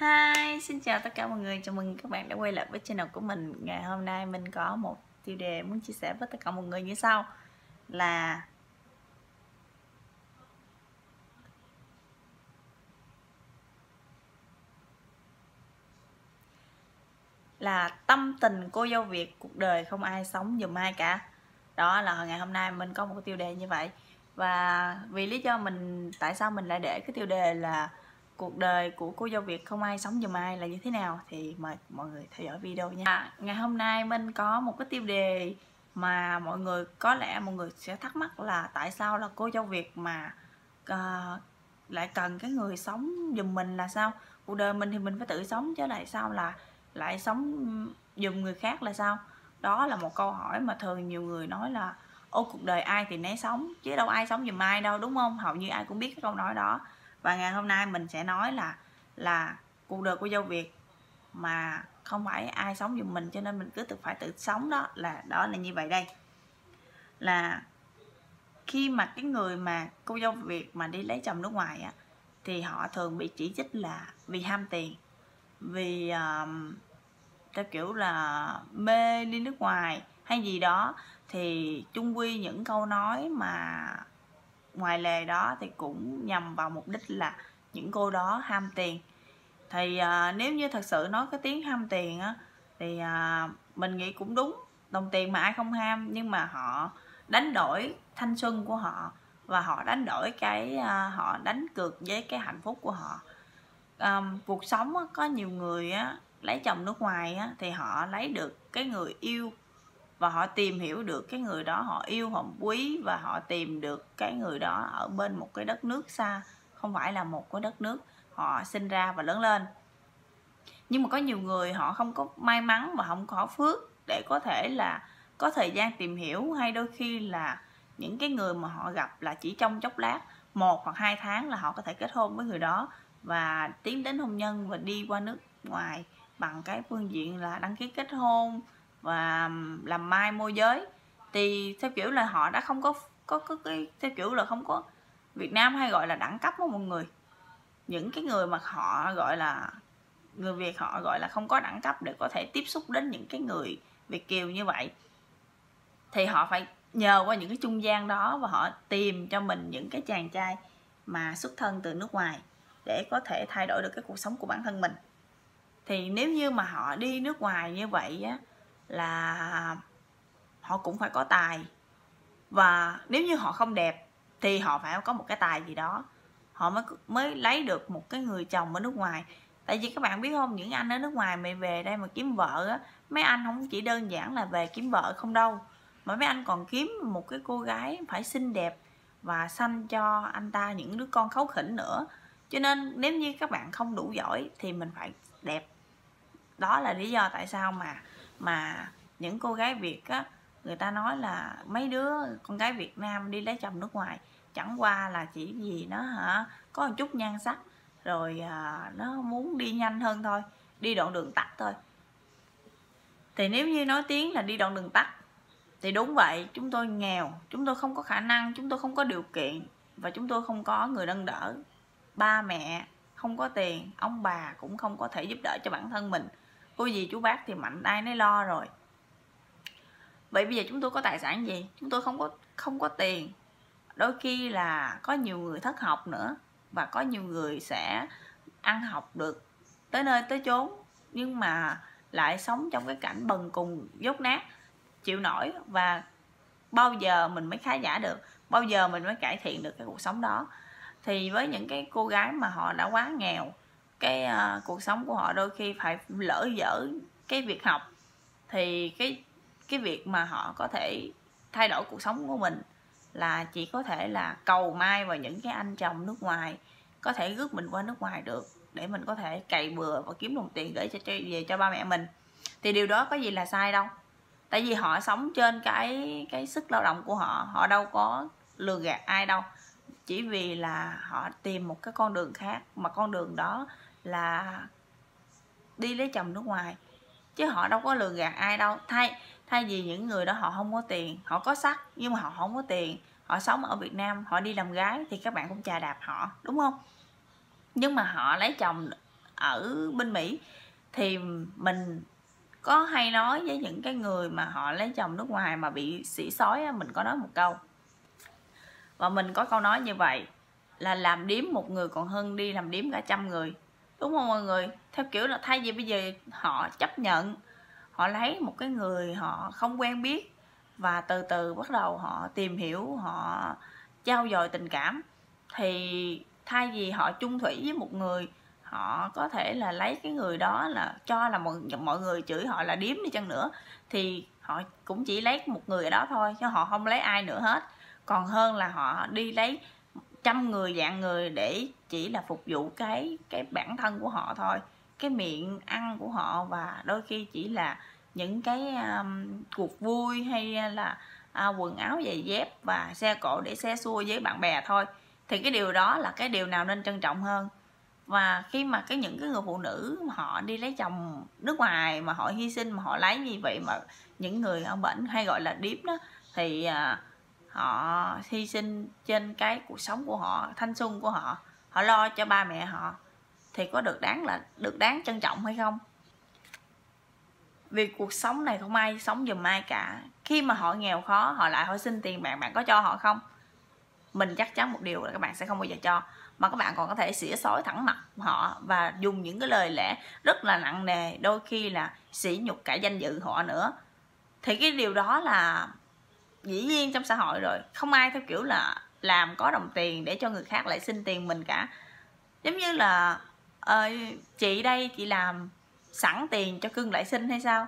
Hi, xin chào tất cả mọi người, chào mừng các bạn đã quay lại với channel của mình. Ngày hôm nay mình có một tiêu đề muốn chia sẻ với tất cả mọi người như sau. Là Là tâm tình cô dâu Việt, cuộc đời không ai sống dùm ai cả. Đó là ngày hôm nay mình có một tiêu đề như vậy. Và vì lý do mình, tại sao mình lại để cái tiêu đề là cuộc đời của cô dâu Việt không ai sống giùm ai là như thế nào thì mời mọi người theo dõi video nha. À, ngày hôm nay Minh có một cái tiêu đề mà mọi người có lẽ mọi người sẽ thắc mắc là tại sao là cô dâu Việt mà uh, lại cần cái người sống giùm mình là sao? Cuộc đời mình thì mình phải tự sống chứ lại sao là lại sống giùm người khác là sao? Đó là một câu hỏi mà thường nhiều người nói là ô cuộc đời ai thì né sống chứ đâu ai sống giùm ai đâu đúng không? Hầu như ai cũng biết cái câu nói đó và ngày hôm nay mình sẽ nói là là cuộc đời của dâu Việt mà không phải ai sống giùm mình cho nên mình cứ tự phải tự sống đó là đó là như vậy đây. Là khi mà cái người mà cô dâu Việt mà đi lấy chồng nước ngoài á thì họ thường bị chỉ trích là vì ham tiền vì um, theo kiểu là mê đi nước ngoài hay gì đó. Thì chung quy những câu nói mà ngoài lề đó thì cũng nhằm vào mục đích là những cô đó ham tiền. Thì à, nếu như thật sự nói cái tiếng ham tiền á thì à, mình nghĩ cũng đúng. Đồng tiền mà ai không ham nhưng mà họ đánh đổi thanh xuân của họ và họ đánh đổi cái à, họ đánh cược với cái hạnh phúc của họ. À, cuộc sống á, có nhiều người á lấy chồng nước ngoài á thì họ lấy được cái người yêu và họ tìm hiểu được cái người đó, họ yêu, họ quý và họ tìm được cái người đó ở bên một cái đất nước xa, không phải là một cái đất nước họ sinh ra và lớn lên. Nhưng mà có nhiều người họ không có may mắn và không có phước để có thể là có thời gian tìm hiểu, hay đôi khi là những cái người mà họ gặp là chỉ trong chốc lát, một hoặc hai tháng là họ có thể kết hôn với người đó và tiến đến hôn nhân và đi qua nước ngoài bằng cái phương diện là đăng ký kết hôn và làm mai môi giới. Thì theo kiểu là họ đã không có có có cái, theo kiểu là không có, Việt Nam hay gọi là đẳng cấp đó mọi người. Những cái người mà họ gọi là, người Việt họ gọi là không có đẳng cấp để có thể tiếp xúc đến những cái người Việt kiều như vậy, thì họ phải nhờ qua những cái trung gian đó và họ tìm cho mình những cái chàng trai mà xuất thân từ nước ngoài để có thể thay đổi được cái cuộc sống của bản thân mình. Thì nếu như mà họ đi nước ngoài như vậy á là họ cũng phải có tài. Và nếu như họ không đẹp thì họ phải có một cái tài gì đó. Họ mới mới lấy được một cái người chồng ở nước ngoài. Tại vì các bạn biết không, những anh ở nước ngoài mày về đây mà kiếm vợ á, mấy anh không chỉ đơn giản là về kiếm vợ không đâu, mà mấy anh còn kiếm một cái cô gái phải xinh đẹp và sanh cho anh ta những đứa con khấu khỉnh nữa. Cho nên nếu như các bạn không đủ giỏi thì mình phải đẹp. Đó là lý do tại sao mà mà những cô gái việt á người ta nói là mấy đứa con gái việt nam đi lấy chồng nước ngoài chẳng qua là chỉ vì nó hả có một chút nhan sắc rồi à, nó muốn đi nhanh hơn thôi đi đoạn đường tắt thôi. Thì nếu như nói tiếng là đi đoạn đường tắt thì đúng vậy chúng tôi nghèo chúng tôi không có khả năng chúng tôi không có điều kiện và chúng tôi không có người nâng đỡ. Ba mẹ không có tiền ông bà cũng không có thể giúp đỡ cho bản thân mình cô gì chú bác thì mạnh ai nấy lo rồi. Vậy bây giờ chúng tôi có tài sản gì? Chúng tôi không có không có tiền. Đôi khi là có nhiều người thất học nữa và có nhiều người sẽ ăn học được tới nơi tới chốn, nhưng mà lại sống trong cái cảnh bần cùng, dốt nát, chịu nổi và bao giờ mình mới khá giả được, bao giờ mình mới cải thiện được cái cuộc sống đó. Thì với những cái cô gái mà họ đã quá nghèo cái uh, cuộc sống của họ đôi khi phải lỡ dở cái việc học. Thì cái cái việc mà họ có thể thay đổi cuộc sống của mình là chỉ có thể là cầu mai vào những cái anh chồng nước ngoài có thể rước mình qua nước ngoài được để mình có thể cày bừa và kiếm đồng tiền gửi cho, cho về cho ba mẹ mình. Thì điều đó có gì là sai đâu. Tại vì họ sống trên cái cái sức lao động của họ họ đâu có lừa gạt ai đâu. Chỉ vì là họ tìm một cái con đường khác mà con đường đó là đi lấy chồng nước ngoài, chứ họ đâu có lừa gạt ai đâu. Thay thay vì những người đó họ không có tiền, họ có sắc nhưng mà họ không có tiền, họ sống ở Việt Nam, họ đi làm gái thì các bạn cũng chà đạp họ, đúng không? Nhưng mà họ lấy chồng ở bên mỹ thì mình có hay nói với những cái người mà họ lấy chồng nước ngoài mà bị xỉ sói mình có nói một câu. Và mình có câu nói như vậy là làm điếm một người còn hơn đi làm điếm cả trăm người đúng không mọi người? Theo kiểu là thay vì bây giờ họ chấp nhận họ lấy một cái người họ không quen biết và từ từ bắt đầu họ tìm hiểu họ trao dồi tình cảm thì thay vì họ chung thủy với một người họ có thể là lấy cái người đó là cho là mọi, mọi người chửi họ là điếm đi chăng nữa thì họ cũng chỉ lấy một người ở đó thôi chứ họ không lấy ai nữa hết. Còn hơn là họ đi lấy trăm người dạng người để chỉ là phục vụ cái cái bản thân của họ thôi cái miệng ăn của họ và đôi khi chỉ là những cái um, cuộc vui hay là à, quần áo giày dép và xe cộ để xe xua với bạn bè thôi. Thì cái điều đó là cái điều nào nên trân trọng hơn. Và khi mà cái những cái người phụ nữ mà họ đi lấy chồng nước ngoài mà họ hy sinh mà họ lấy như vậy mà những người ở bệnh hay gọi là điếm đó thì à, họ hy sinh trên cái cuộc sống của họ, thanh xuân của họ. Họ lo cho ba mẹ họ. Thì có được đáng là, được đáng trân trọng hay không? Vì cuộc sống này không ai sống giùm ai cả. Khi mà họ nghèo khó, họ lại hỏi xin tiền bạn. Bạn có cho họ không? Mình chắc chắn một điều là các bạn sẽ không bao giờ cho. Mà các bạn còn có thể xỉa xói thẳng mặt họ và dùng những cái lời lẽ rất là nặng nề, đôi khi là sỉ nhục cả danh dự họ nữa. Thì cái điều đó là dĩ nhiên trong xã hội rồi. Không ai theo kiểu là làm có đồng tiền để cho người khác lại xin tiền mình cả. Giống như là uh, chị đây chị làm sẵn tiền cho cưng lại xin hay sao?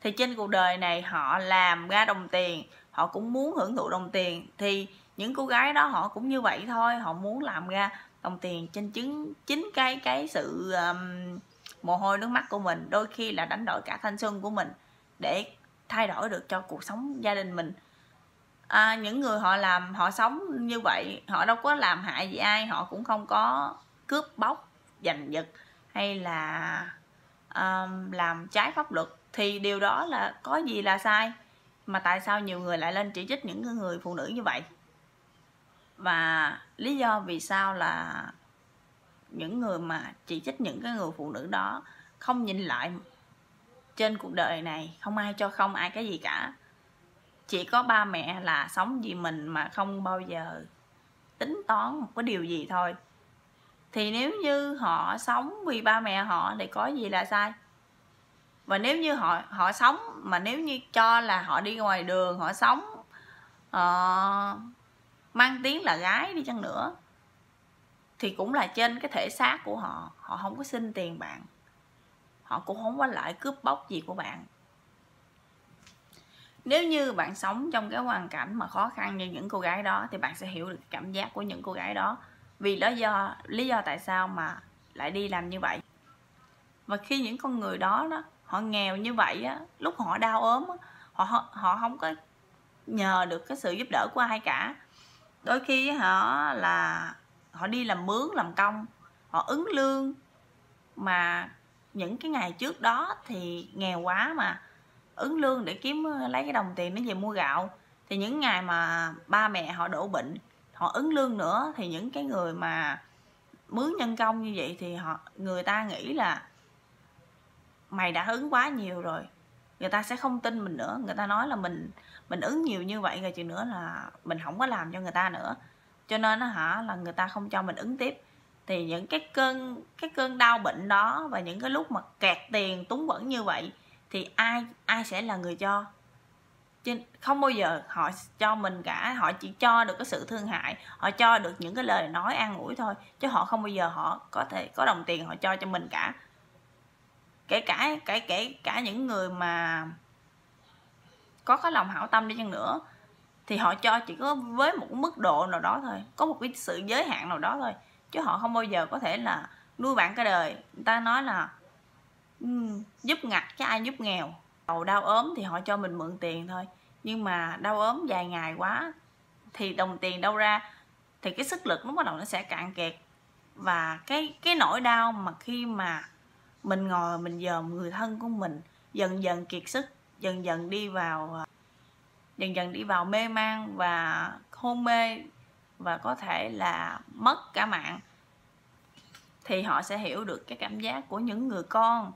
Thì trên cuộc đời này họ làm ra đồng tiền họ cũng muốn hưởng thụ đồng tiền. Thì những cô gái đó họ cũng như vậy thôi họ muốn làm ra đồng tiền trên chứng chính cái cái sự um, mồ hôi nước mắt của mình đôi khi là đánh đổi cả thanh xuân của mình để thay đổi được cho cuộc sống gia đình mình à, những người họ làm họ sống như vậy họ đâu có làm hại gì ai họ cũng không có cướp bóc giành giật hay là um, làm trái pháp luật. Thì điều đó là có gì là sai mà tại sao nhiều người lại lên chỉ trích những người phụ nữ như vậy? Và lý do vì sao là những người mà chỉ trích những cái người phụ nữ đó không nhìn lại trên cuộc đời này không ai cho không ai cái gì cả chỉ có ba mẹ là sống vì mình mà không bao giờ tính toán một cái điều gì thôi. Thì nếu như họ sống vì ba mẹ họ thì có gì là sai? Và nếu như họ họ sống mà nếu như cho là họ đi ngoài đường họ sống uh, mang tiếng là gái đi chăng nữa thì cũng là trên cái thể xác của họ. Họ không có xin tiền bạn. Họ cũng không có lại cướp bóc gì của bạn nếu như bạn sống trong cái hoàn cảnh mà khó khăn như những cô gái đó thì bạn sẽ hiểu được cảm giác của những cô gái đó. Vì lý do lý do tại sao mà lại đi làm như vậy. Và khi những con người đó đó họ nghèo như vậy á lúc họ đau ốm á, họ họ không có nhờ được cái sự giúp đỡ của ai cả. Đôi khi họ là họ đi làm mướn làm công họ ứng lương. Mà những cái ngày trước đó thì nghèo quá mà ứng lương để kiếm lấy cái đồng tiền để về mua gạo. Thì những ngày mà ba mẹ họ đổ bệnh, họ ứng lương nữa, thì những cái người mà mướn nhân công như vậy thì họ, người ta nghĩ là mày đã ứng quá nhiều rồi. Người ta sẽ không tin mình nữa. Người ta nói là mình mình ứng nhiều như vậy, rồi chừng nữa là mình không có làm cho người ta nữa. Cho nên nó hả, là người ta không cho mình ứng tiếp. Thì những cái cơn cái cơn đau bệnh đó và những cái lúc mà kẹt tiền túng quẫn như vậy thì ai ai sẽ là người cho? Chứ không bao giờ họ cho mình cả, họ chỉ cho được cái sự thương hại, họ cho được những cái lời nói an ủi thôi, chứ họ không bao giờ họ có thể có đồng tiền họ cho cho mình cả. Kể cả, kể kể cả những người mà có cái lòng hảo tâm đi chăng nữa, thì họ cho chỉ có với một mức độ nào đó thôi, có một cái sự giới hạn nào đó thôi, chứ họ không bao giờ có thể là nuôi bạn cái đời. Người ta nói là giúp ngặt chứ ai giúp nghèo. Đầu đau ốm thì họ cho mình mượn tiền thôi, nhưng mà đau ốm dài ngày quá thì đồng tiền đâu ra, thì cái sức lực nó bắt đầu nó sẽ cạn kiệt. Và cái cái nỗi đau mà khi mà mình ngồi mình dòm người thân của mình, dần dần kiệt sức, dần dần đi vào ờ, dần dần đi vào mê man và hôn mê và có thể là mất cả mạng, thì họ sẽ hiểu được cái cảm giác của những người con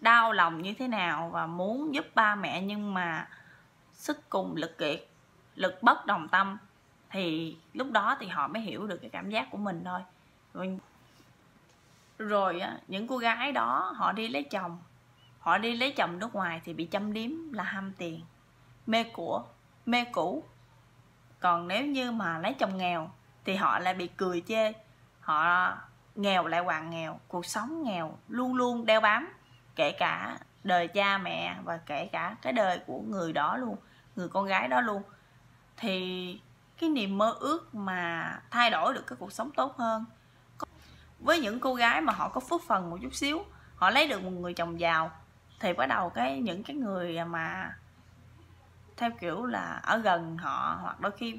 đau lòng như thế nào và muốn giúp ba mẹ nhưng mà sức cùng lực kiệt lực bất đồng tâm thì lúc đó thì họ mới hiểu được cái cảm giác của mình thôi. Rồi, rồi á, những cô gái đó họ đi lấy chồng họ đi lấy chồng nước ngoài thì bị châm điếm là ham tiền mê của mê cũ. Còn nếu như mà lấy chồng nghèo thì họ lại bị cười chê họ nghèo lại hoàng nghèo cuộc sống nghèo luôn luôn đeo bám kể cả đời cha mẹ và kể cả cái đời của người đó luôn, người con gái đó luôn. Thì cái niềm mơ ước mà thay đổi được cái cuộc sống tốt hơn với những cô gái mà họ có phước phần một chút xíu, họ lấy được một người chồng giàu, thì bắt đầu cái, những cái người mà theo kiểu là ở gần họ hoặc đôi khi quen